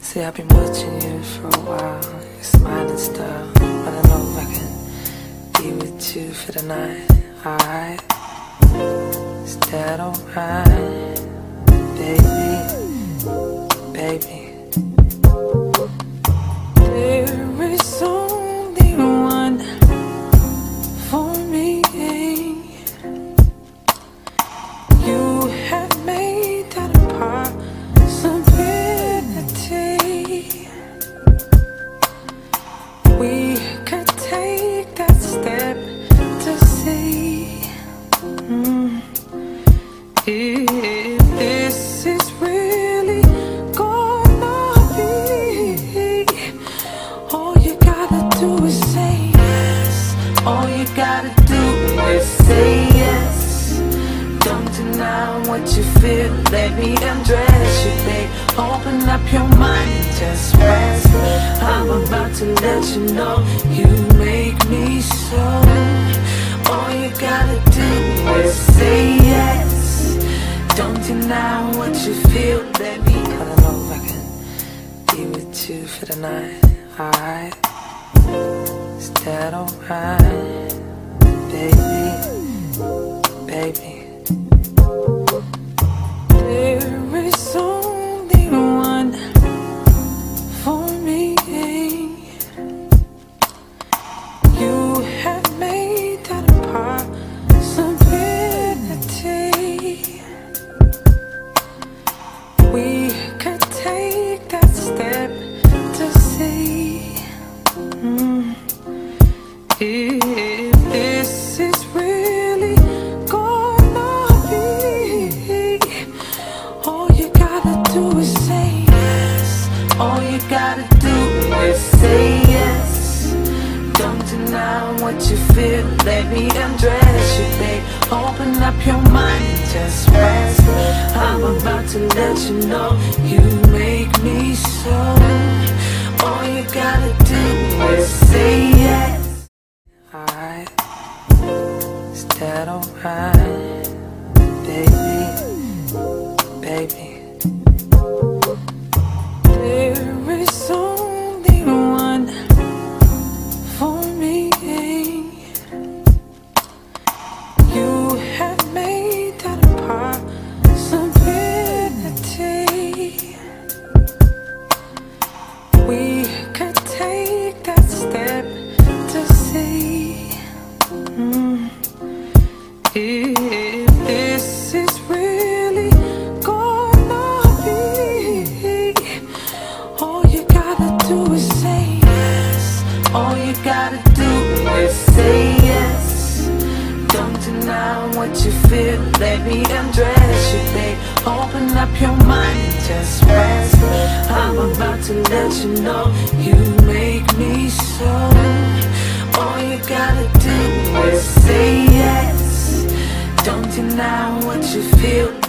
See, I've been watching you for a while. Your smiling style. I know if I can be with you for the night. Alright? Is that alright? Baby. Baby. All you gotta do is say yes. Don't deny what you feel. Let me undress you, babe. Open up your mind and just rest. I'm about to let you know you make me so. All you gotta do is say yes. Don't deny what you feel. Let me. I don't know if I can be with you for the night. Alright. Is that alright? Baby. Baby. Me undress you, babe. Open up your mind and just rest. I'm about to let you know you make me so. All you gotta do is say yes. Alright. Is that alright? Baby. Deny what you feel. Let me undress you, babe. Open up your mind and just rest. I'm about to let you know you make me so. All you gotta do is say yes. Don't deny what you feel.